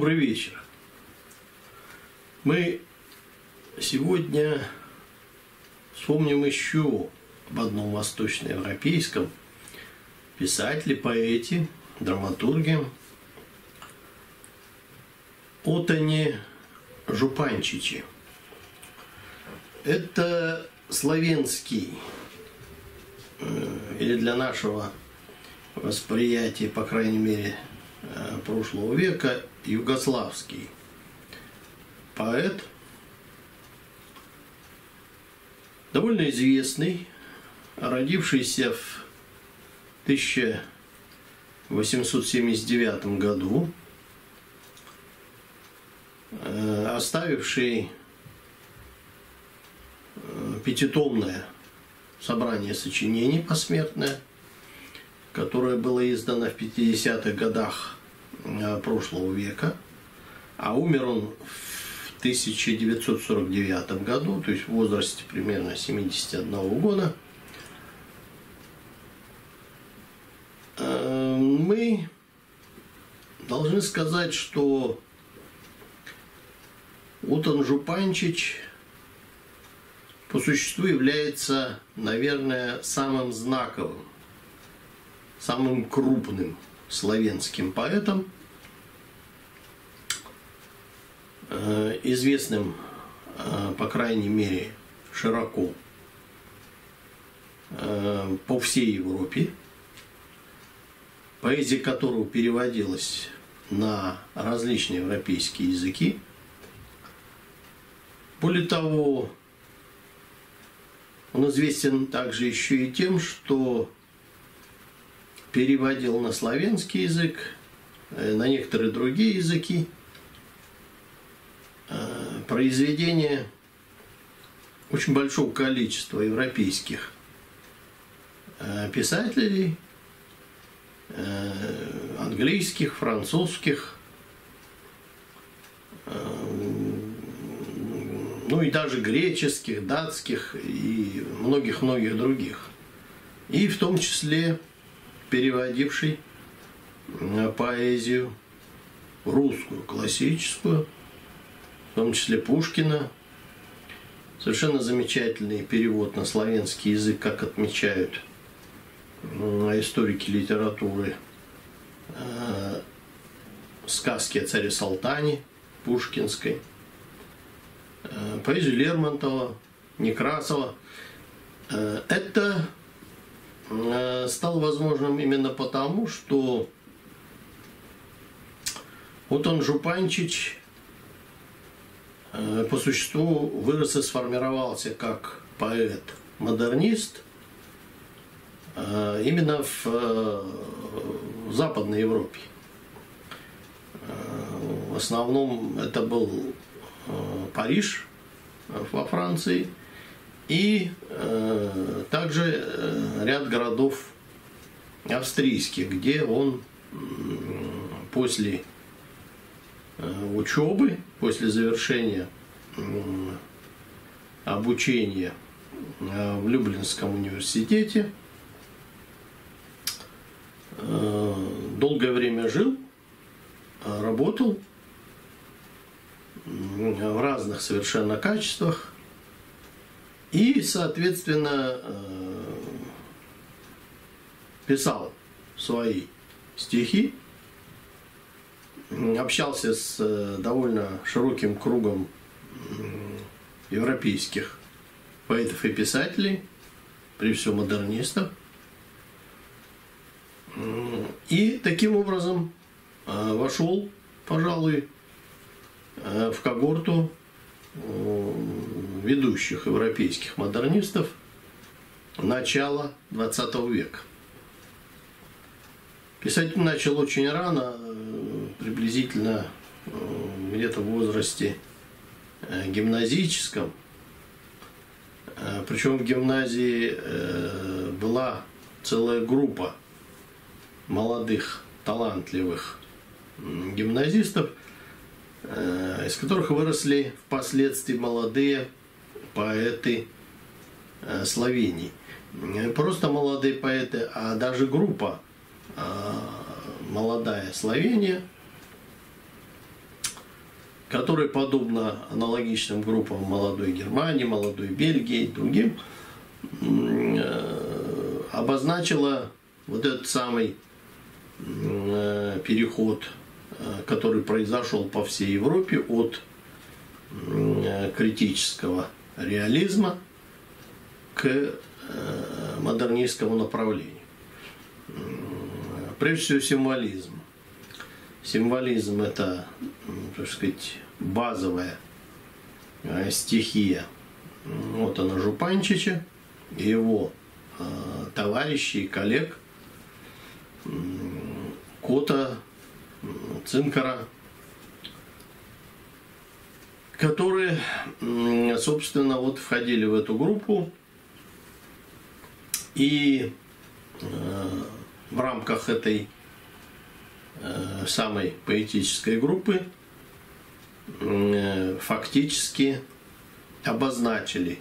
Добрый вечер. Мы сегодня вспомним еще об одном восточноевропейском писателе, поэте, драматурге Отоне Жупанчиче. Это славянский, э, или для нашего восприятия, по крайней мере, прошлого века, югославский поэт, довольно известный, родившийся в 1879 году, э, оставивший э, пятитомное собрание сочинений посмертное, которое было издано в 50-х годах э, прошлого века, а умер он в 1949 году, то есть в возрасте примерно 71 года. Э, мы должны сказать, что Утон Жупанчич по существу является, наверное, самым знаковым, самым крупным славянским поэтом, э, известным, э, по крайней мере, широко э, по всей Европе, поэзия которого переводилась на различные европейские языки. Более того, он известен также еще и тем, что переводил на славянский язык, э, на некоторые другие языки э, произведения очень большого количества европейских э, писателей, английских, французских, ну и даже греческих, датских и многих-многих других. И в том числе переводивший э, поэзию русскую, классическую, в том числе Пушкина. Совершенно замечательный перевод на славянский язык, как отмечают э, историки литературы э, сказки о царе Салтане Пушкинской, поэзию Лермонтова, Некрасова. Это стал возможным именно потому, что вот он Жупанчич э, по существу вырос и сформировался как поэт-модернист э, именно в Западной Европе. В основном это был Париж во Франции – и э, также э, ряд городов австрийских, где он э, после э, учебы, после завершения э, обучения э, в Люблинском университете э, долгое время жил, работал в разных совершенно качествах, и, соответственно, э, писал свои стихи, общался с э, довольно широким кругом европейских поэтов и писателей, прежде всего модернистов. И таким образом э, вошел, пожалуй, в когорту ведущих европейских модернистов начала XX века. Писать начал очень рано, э, приблизительно э, где-то в возрасте э, гимназическом. Причем в гимназии была целая группа молодых, талантливых гимназистов, из которых выросли впоследствии молодые поэты э, Словении. Просто молодые поэты, а даже группа э, молодая Словения который, подобно аналогичным группам молодой Германии, молодой Бельгии и другим, э, обозначила вот этот самый э, переход, э, который произошел по всей Европе от критического реализма к модернистскому направлению. Прежде всего символизм. Символизм это, так сказать, базовая э, стихия вот она Жупанчича и его э, товарищей, коллег Кота, Цинкара, которые, собственно, вот входили в эту группу и э, в рамках этой э, самой поэтической группы э, фактически обозначили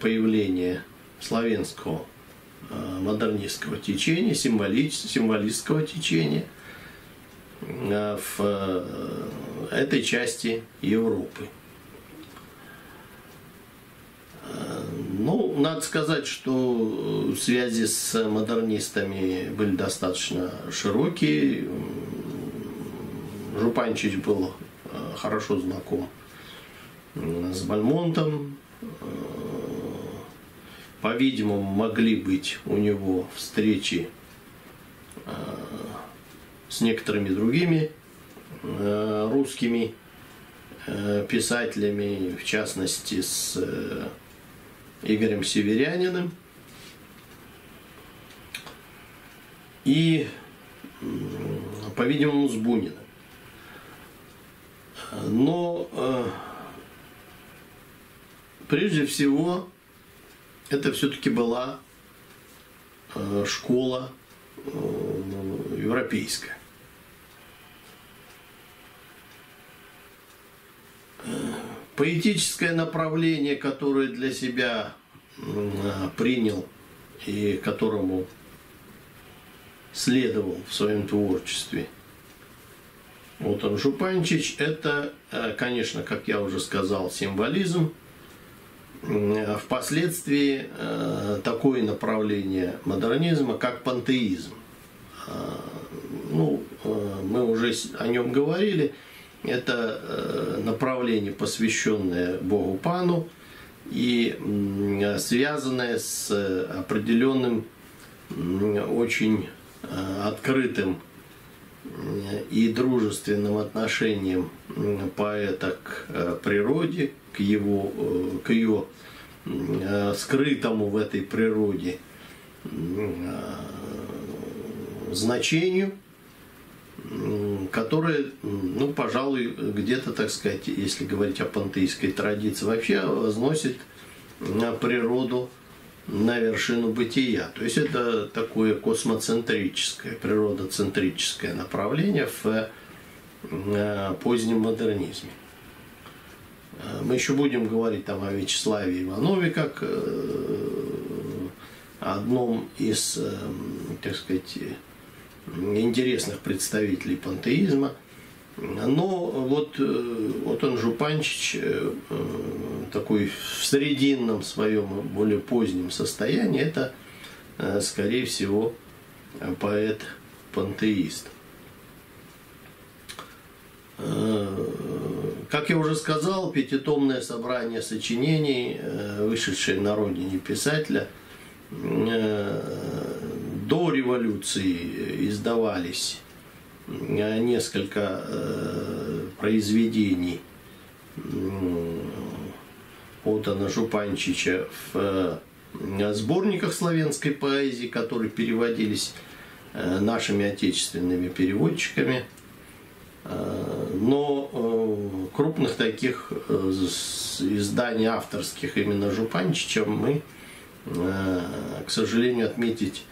появление славянского модернистского течения, символистского течения в этой части Европы. Ну, надо сказать, что связи с модернистами были достаточно широкие. Жупанчич был э, хорошо знаком с Бальмонтом. Э, по-видимому, могли быть у него встречи э, с некоторыми другими русскими писателями, в частности, с Игорем Северяниным. И, по-видимому, с Буниным. Но э, прежде всего это все-таки была э, школа э, европейская. Поэтическое направление, которое для себя принял и которому следовал в своем творчестве. Вот он, Жупанчич, это, э, конечно, как я уже сказал, символизм. Впоследствии э, такое направление модернизма, как пантеизм. Ну, мы уже о нем говорили – это э, направление, посвященное Богу Пану и связанное с определенным очень э, открытым и дружественным отношением поэта к э, природе, к его, к ее скрытому в этой природе значению – которые, ну, пожалуй, где-то, так сказать, если говорить о пантеистской традиции, вообще возносит на природу на вершину бытия. То есть это такое космоцентрическое, природоцентрическое направление в э, позднем модернизме. Э, мы еще будем говорить там о Вячеславе Иванове как э, одном из, так сказать, интересных представителей пантеизма. Но вот, э, вот он Жупанчич э, э, такой в срединном своем, более позднем состоянии, это, скорее всего, поэт-пантеист. Как я уже сказал, пятитомное собрание сочинений, вышедшее на родине писателя, до революции издавались э, несколько э, произведений Отана Жупанчича в э, сборниках славянской поэзии, которые переводились нашими отечественными переводчиками. Но крупных таких изданий авторских именно Жупанчича мы, к сожалению, отметить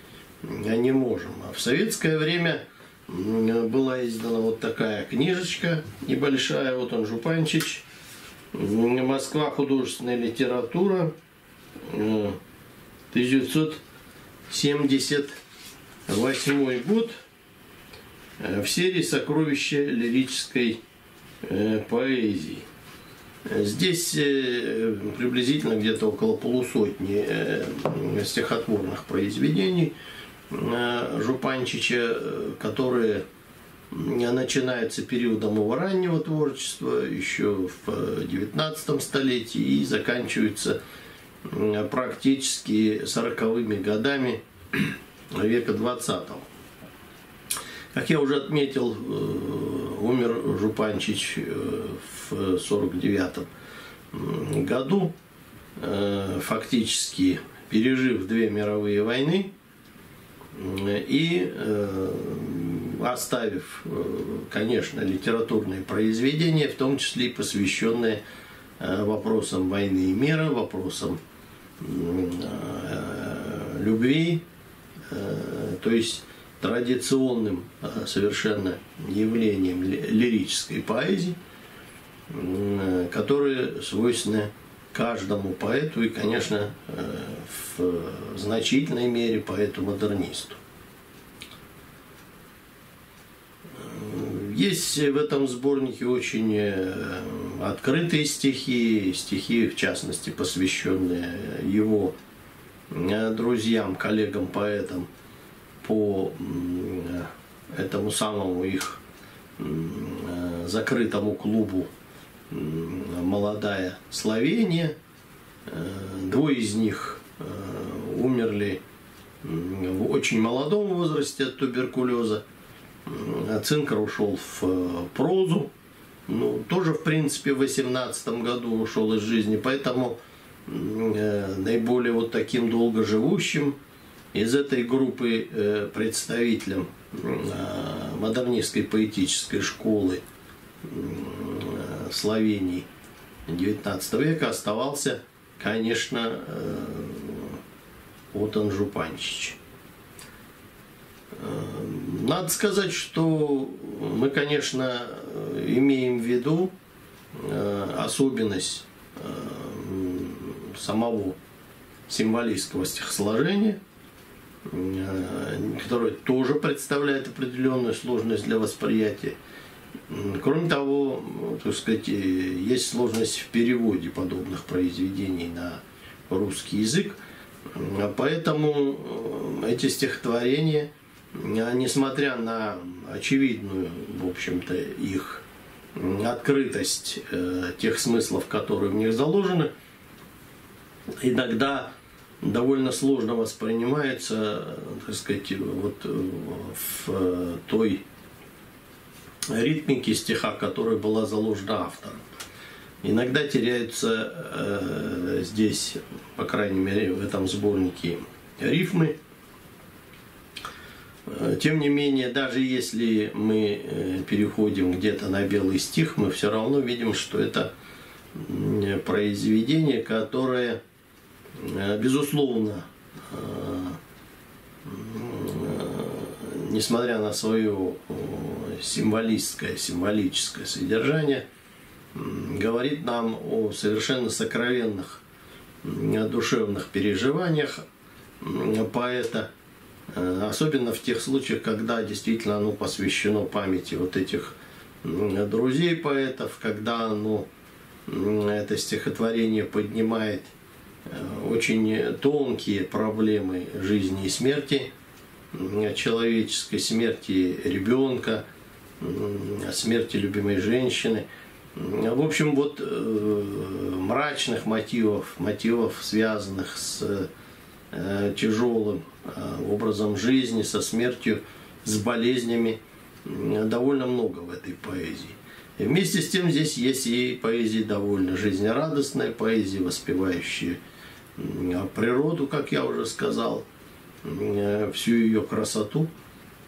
не можем. А в советское время была издана вот такая книжечка небольшая, вот он Жупанчич, Москва. Художественная литература, 1978 год, в серии «Сокровища лирической поэзии. Здесь приблизительно где-то около полусотни стихотворных произведений Жупанчича, которые начинаются периодом его раннего творчества, еще в 19 столетии, и заканчиваются практически сороковыми годами века 20 Как я уже отметил, э, умер Жупанчич э, в 49 году, э, фактически пережив две мировые войны и оставив, конечно, литературные произведения, в том числе и посвященные вопросам войны и мира, вопросам любви, Э, то есть традиционным э, совершенно явлением лирической поэзии, э, которые свойственны каждому поэту и, конечно, в значительной мере поэту-модернисту. Есть в этом сборнике очень открытые стихи, стихи, в частности, посвященные его Э, друзьям, коллегам, поэтам по этому самому их э, закрытому клубу «Молодая Словения». Э, двое из них умерли в очень молодом возрасте от туберкулеза. Цинкер ушел в прозу. Ну, тоже, в принципе, в 18 году ушел из жизни. Поэтому Э, наиболее вот таким долгоживущим из этой группы э, представителем э, модернистской поэтической школы Словении XIX века оставался, конечно, Отон Жупанчич. Надо сказать, что мы, конечно, имеем в виду особенность самого символистского стихосложения, э, которое тоже представляет определенную сложность для восприятия. Кроме того, так сказать, есть сложность в переводе подобных произведений на русский язык. Поэтому э, эти стихотворения, несмотря на очевидную, в общем-то, их открытость э, тех смыслов, которые в них заложены, иногда довольно сложно воспринимается, так сказать, вот в той ритмике стиха, которая была заложена автором. Иногда теряются э, здесь, по крайней мере, в этом сборнике рифмы. Тем не менее, даже если мы э, переходим где-то на белый стих, мы все равно видим, что это произведение, которое Э, безусловно, э, несмотря на свое символистское, символическое содержание, говорит нам о совершенно сокровенных душевных переживаниях поэта, э, особенно в тех случаях, когда действительно оно посвящено памяти вот этих друзей поэтов, когда оно, это стихотворение поднимает Э, очень тонкие проблемы жизни и смерти, человеческой смерти ребенка, смерти любимой женщины. В общем, вот э, мрачных мотивов, мотивов, связанных с э, тяжелым образом жизни, со смертью, с болезнями, довольно много в этой поэзии. И вместе с тем здесь есть и поэзия довольно жизнерадостная, поэзия, воспевающая природу, как я уже сказал, э, всю ее красоту.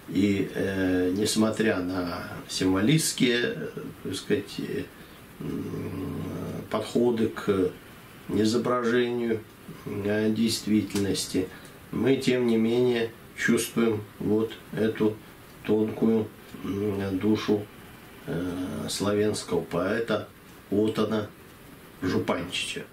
И э, несмотря на символистские, э, так сказать, э, подходы к изображению э, действительности, мы тем не менее чувствуем вот эту тонкую душу э, славянского поэта Отана Жупанчича.